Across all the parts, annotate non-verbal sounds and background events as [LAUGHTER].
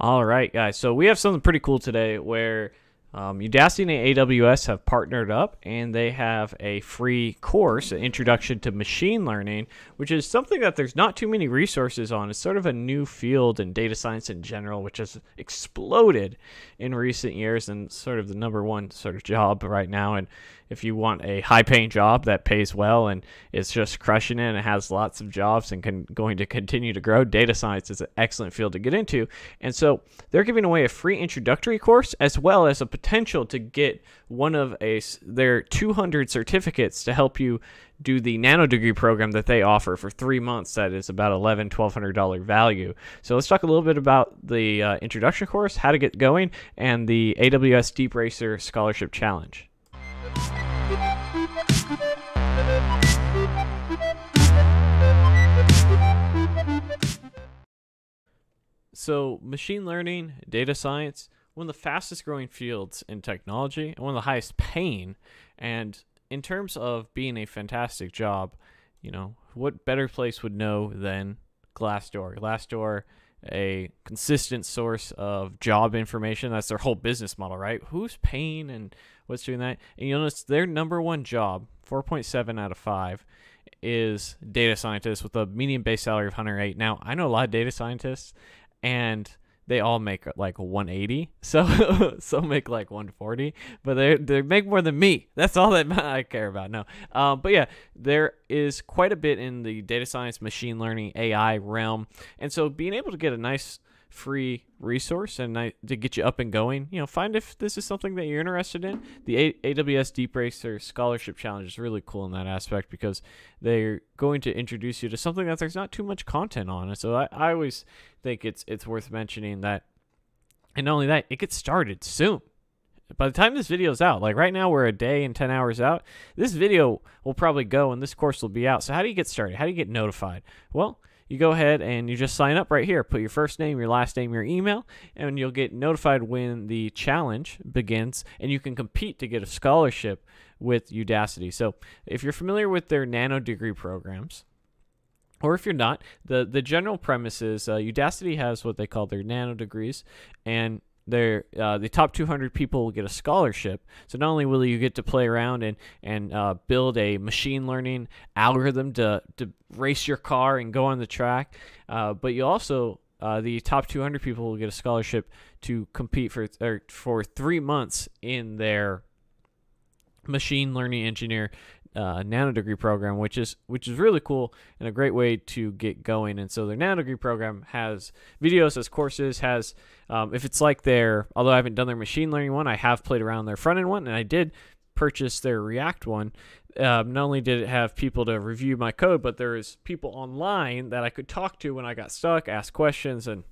All right, guys. So we have something pretty cool today where um, Udacity and AWS have partnered up and they have a free course, an introduction to machine learning, which is something that there's not too many resources on. It's sort of a new field in data science in general, which has exploded in recent years and sort of the number one sort of job right now. And if you want a high paying job that pays well and is just crushing it and has lots of jobs and can going to continue to grow, data science is an excellent field to get into. And so they're giving away a free introductory course as well as a potential to get one of a their 200 certificates to help you do the nano degree program that they offer for three months that is about 11 $1200 value. So let's talk a little bit about the uh, introduction course how to get going and the aws deep racer scholarship challenge. So machine learning data science one of the fastest growing fields in technology and one of the highest paying. And in terms of being a fantastic job, you know, what better place would know than Glassdoor? Glassdoor, a consistent source of job information. That's their whole business model, right? Who's paying and what's doing that? And you notice their number one job, 4.7 out of 5, is data scientist with a median base salary of 108. Now, I know a lot of data scientists, and they all make like 180 so [LAUGHS] some make like 140 but they they make more than me. That's all that [LAUGHS] i care about no. Um, but yeah there is quite a bit in the data science machine learning ai realm and so being able to get a nice free resource and I, to get you up and going. You know, find if this is something that you're interested in. The a- AWS Deep Racer Scholarship Challenge is really cool in that aspect because they're going to introduce you to something that there's not too much content on. And so I, I always think it's it's worth mentioning that. And not only that, it gets started soon. By the time this video is out, like right now we're a day and 10 hours out, this video will probably go and this course will be out. So how do you get started? How do you get notified? Well, you go ahead and you just sign up right here. Put your first name, your last name, your email, and you'll get notified when the challenge begins, and you can compete to get a scholarship with Udacity. So if you're familiar with their nano degree programs, or if you're not, the, the general premise is uh, Udacity has what they call their nano degrees, and they uh, the top 200 people will get a scholarship. So not only will you get to play around and and uh, build a machine learning algorithm to to race your car and go on the track, uh, but you also uh, the top 200 people will get a scholarship to compete for for three months in their machine learning engineer uh, nano degree program, which is which is really cool and a great way to get going. And so their nano degree program has videos, has courses, has um, if it's like their although I haven't done their machine learning one, I have played around their front end one, and I did purchase their React one. Um, not only did it have people to review my code, but there is people online that I could talk to when I got stuck, ask questions, and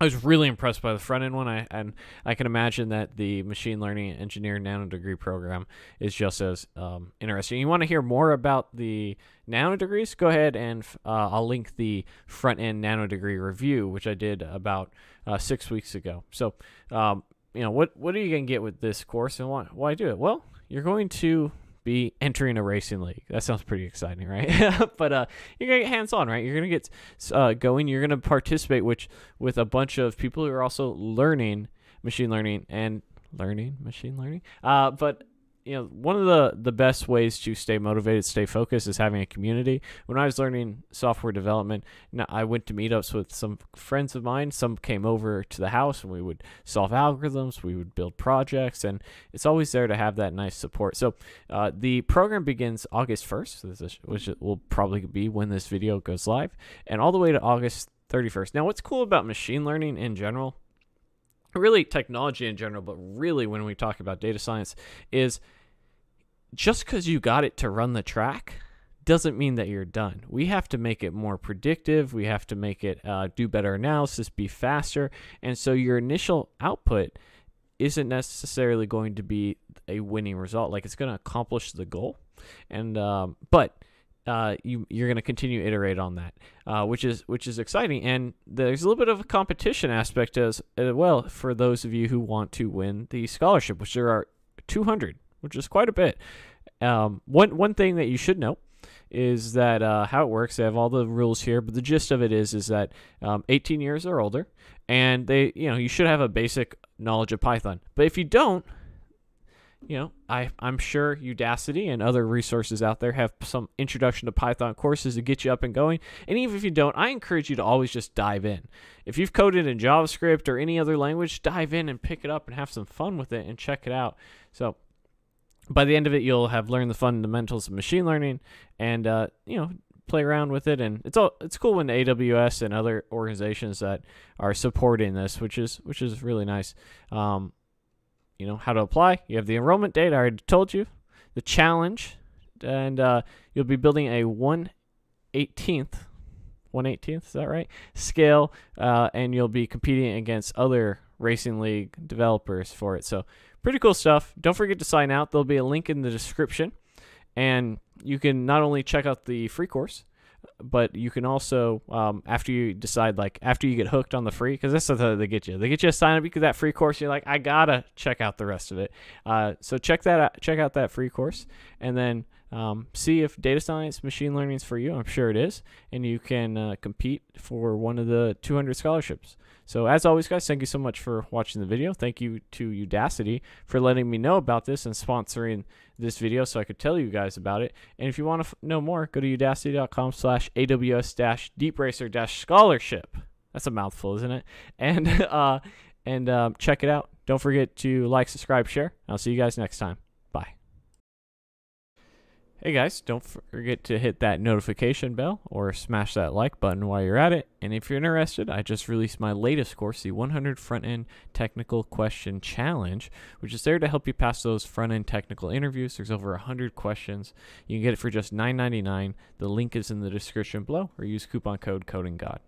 I was really impressed by the front end one. I and I can imagine that the machine learning engineer nano degree program is just as um, interesting. You want to hear more about the nano degrees? Go ahead and uh, I'll link the front end nano degree review, which I did about uh, six weeks ago. So, um, you know, what what are you gonna get with this course and why why do it? Well, you're going to be entering a racing league. That sounds pretty exciting, right? [LAUGHS] but uh, you're gonna get hands on, right? You're gonna get uh, going. You're gonna participate, which with a bunch of people who are also learning machine learning and learning machine learning. Uh, but you know, one of the the best ways to stay motivated, stay focused, is having a community. When I was learning software development, I went to meetups with some friends of mine. Some came over to the house, and we would solve algorithms. We would build projects, and it's always there to have that nice support. So, uh, the program begins August first, which will probably be when this video goes live, and all the way to August 31st. Now, what's cool about machine learning in general really technology in general, but really when we talk about data science, is just because you got it to run the track doesn't mean that you're done. We have to make it more predictive. We have to make it uh, do better analysis, be faster. And so your initial output isn't necessarily going to be a winning result. Like it's going to accomplish the goal. And, um, but uh, you you're going to continue to iterate on that, uh, which is which is exciting. And there's a little bit of a competition aspect as, as well for those of you who want to win the scholarship, which there are 200, which is quite a bit. Um, one one thing that you should know is that uh, how it works. They have all the rules here, but the gist of it is is that um, 18 years or older, and they you know you should have a basic knowledge of Python. But if you don't, you know, I, I'm sure Udacity and other resources out there have some introduction to Python courses to get you up and going. And even if you don't, I encourage you to always just dive in. If you've coded in JavaScript or any other language, dive in and pick it up and have some fun with it and check it out. So by the end of it, you'll have learned the fundamentals of machine learning and, uh, you know, play around with it and it's all it's cool when AWS and other organizations that are supporting this which is which is really nice um, you know how to apply. You have the enrollment date. I already told you the challenge, and uh, you'll be building a one eighteenth, one eighteenth. Is that right? Scale, uh, and you'll be competing against other racing league developers for it. So pretty cool stuff. Don't forget to sign out. There'll be a link in the description, and you can not only check out the free course, but you can also um, after you decide like after you get hooked on the free because that's how they get you. They get you a sign up because that free course you're like i gotta check out the rest of it. Uh, so check that out check out that free course and then um, see if data science machine learning is for you i'm sure it is and you can uh, compete for one of the 200 scholarships so as always guys thank you so much for watching the video thank you to udacity for letting me know about this and sponsoring this video so I could tell you guys about it. And if you want to know more, go to udacity.com slash AWS dash deepracer dash scholarship. That's a mouthful, isn't it? [LAUGHS] And, uh, and um, check it out. Don't forget to like, subscribe, share. I'll see you guys next time. Hey guys, don't forget to hit that notification bell or smash that like button while you're at it. And if you're interested, I just released my latest course, the 100 Front End Technical Question Challenge, which is there to help you pass those front end technical interviews. There's over 100 questions. You can get it for just $9.99. The link is in the description below or use coupon code CodingGod.